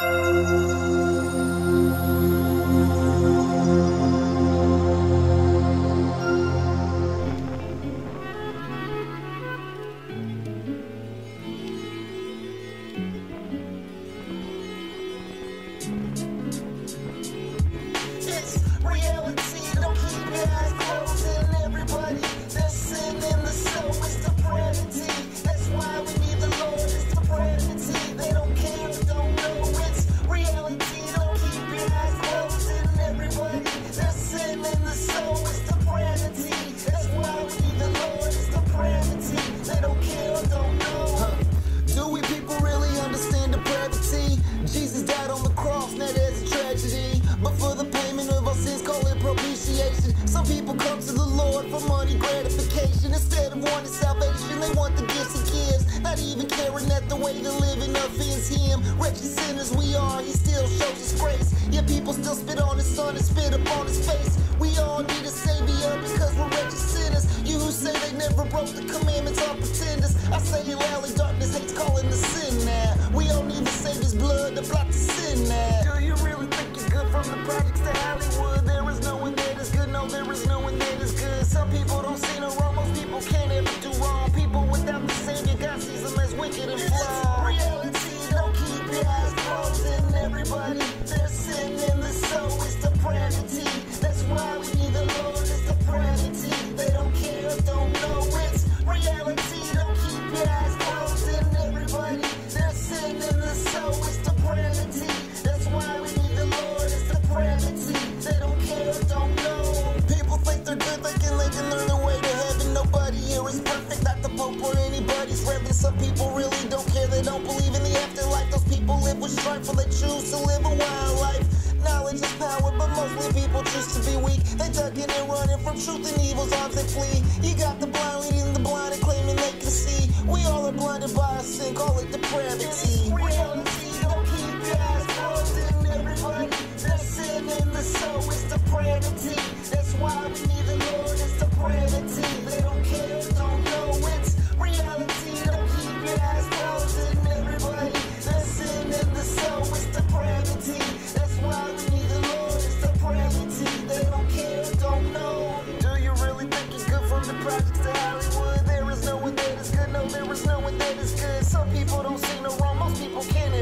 Música people come to the Lord for money gratification. Instead of wanting salvation, they want the gifts he gives. Not even caring that the way to living offends him. Wretched sinners we are, he still shows us grace. Yet people still spit on his son and spit upon his face. We all need a savior because we're wretched sinners. You who say they never broke the commandments are pretenders. I say it loudly, darkness hates calling the sin now. We all need the Savior's blood to block the sin now. Reverend. Some people really don't care, they don't believe in the afterlife. Those people live with strife, or they choose to live a wild life. Knowledge is power, but mostly people choose to be weak. They ducking and running from truth and evil's arms they flee. You got the blind leading the blind and claiming they can see. We all are blinded by our sin, call it depravity. is good. Some people don't see no wrong. Most people can't